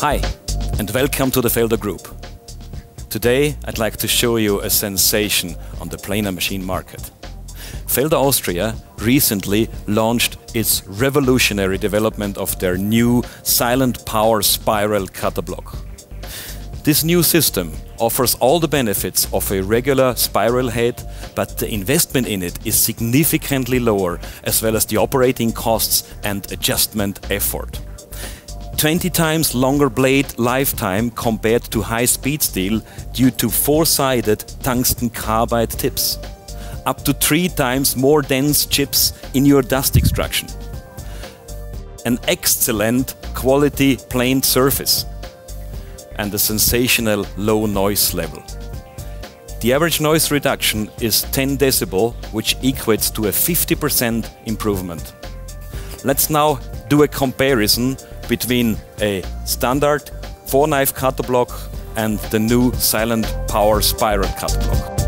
Hi, and welcome to the Felder Group. Today I'd like to show you a sensation on the planer machine market. Felder Austria recently launched its revolutionary development of their new Silent Power Spiral Cutter Block. This new system offers all the benefits of a regular spiral head, but the investment in it is significantly lower, as well as the operating costs and adjustment effort. 20 times longer blade lifetime compared to high-speed steel due to four-sided tungsten carbide tips. Up to three times more dense chips in your dust extraction. An excellent quality planed surface and a sensational low noise level. The average noise reduction is 10 decibel, which equates to a 50% improvement. Let's now do a comparison between a standard four knife cutter block and the new silent power spiral cutter block.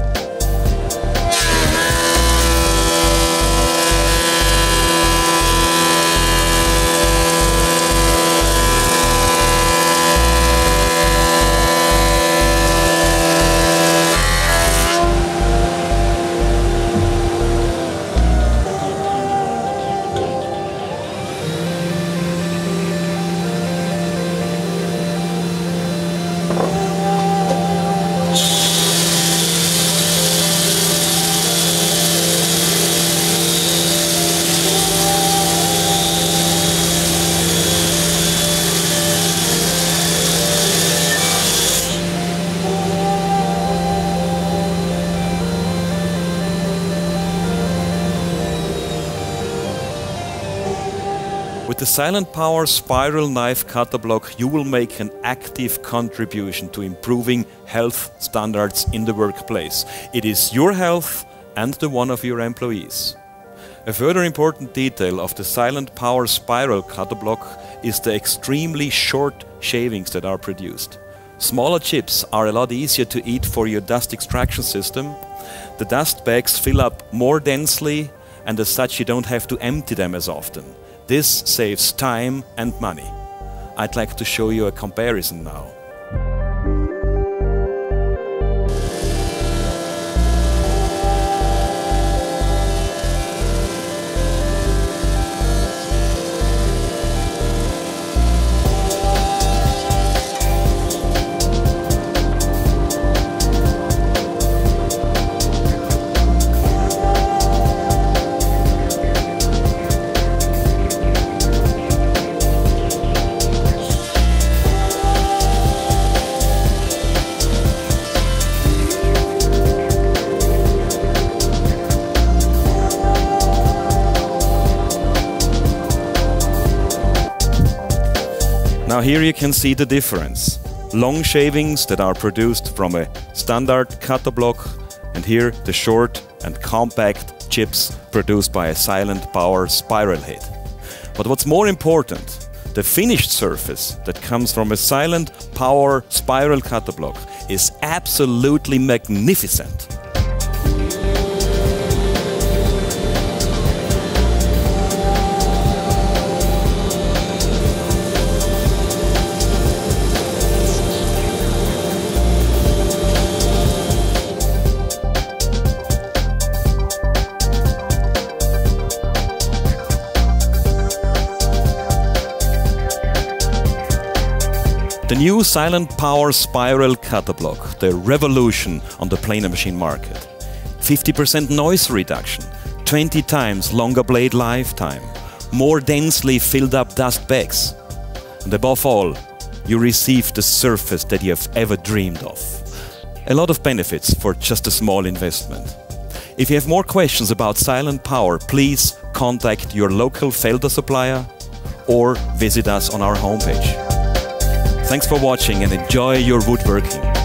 The Silent Power Spiral Knife Cutter Block, you will make an active contribution to improving health standards in the workplace. It is your health and the one of your employees. A further important detail of the Silent Power Spiral Cutter Block is the extremely short shavings that are produced. Smaller chips are a lot easier to eat for your dust extraction system. The dust bags fill up more densely and as such you don't have to empty them as often. This saves time and money. I'd like to show you a comparison now. Now here you can see the difference. Long shavings that are produced from a standard cutter block and here the short and compact chips produced by a silent power spiral head. But what's more important, the finished surface that comes from a silent power spiral cutter block is absolutely magnificent. The new Silent Power Spiral Cutter Block, the revolution on the planer machine market. 50% noise reduction, 20 times longer blade lifetime, more densely filled up dust bags. And above all, you receive the surface that you have ever dreamed of. A lot of benefits for just a small investment. If you have more questions about Silent Power, please contact your local Felder supplier or visit us on our homepage. Thanks for watching and enjoy your woodworking.